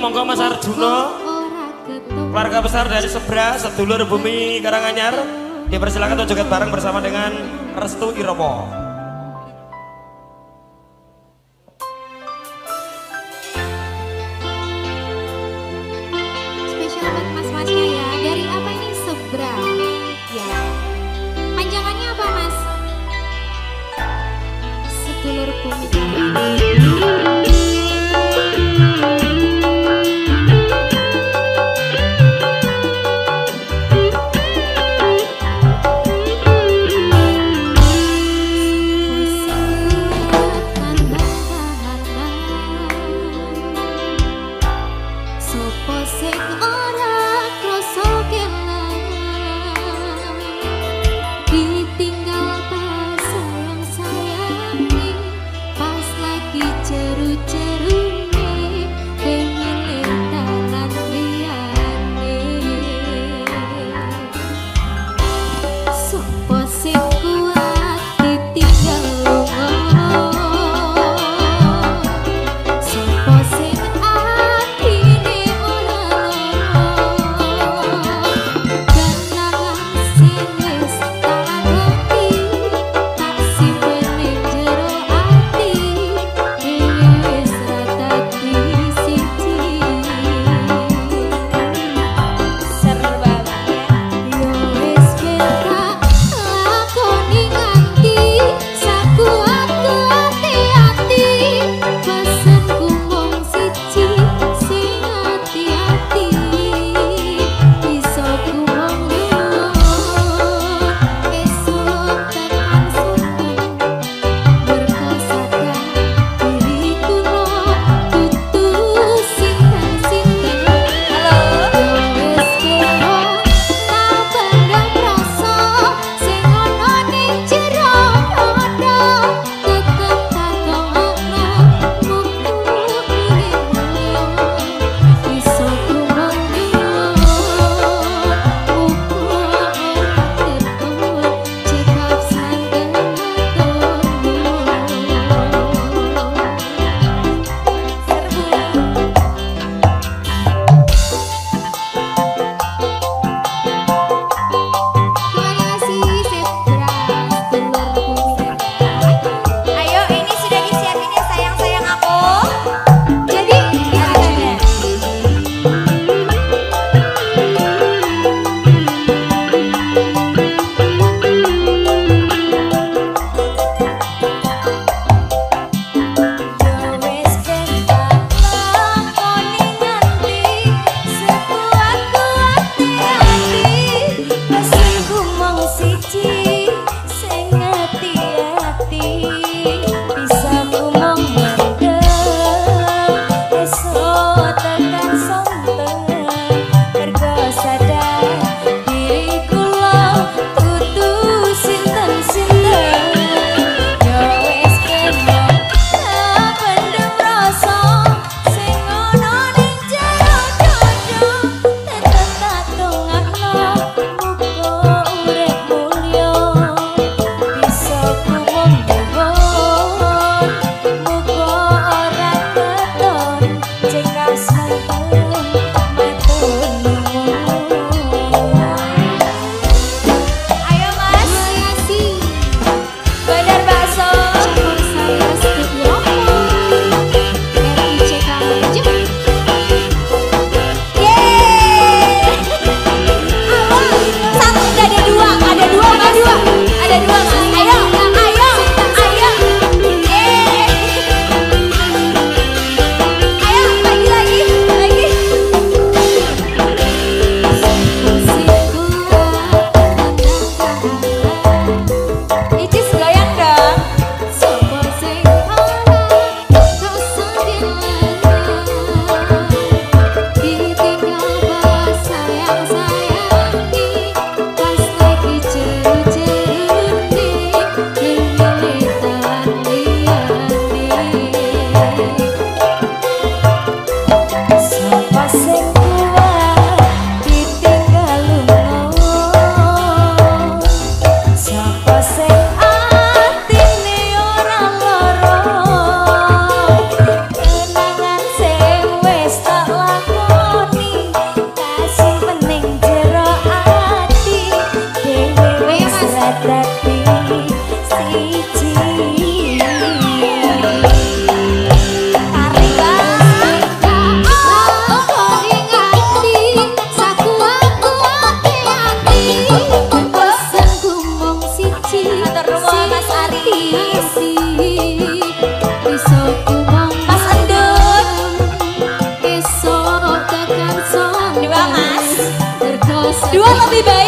Monggo Mas Arjuno Keluarga besar dari Sebra, sedulur bumi Karanganyar Dipersilakan untuk joget bareng bersama dengan Restu Iromo Mas Besok Mas Endut. Besok Dua mas? Dua lebih baik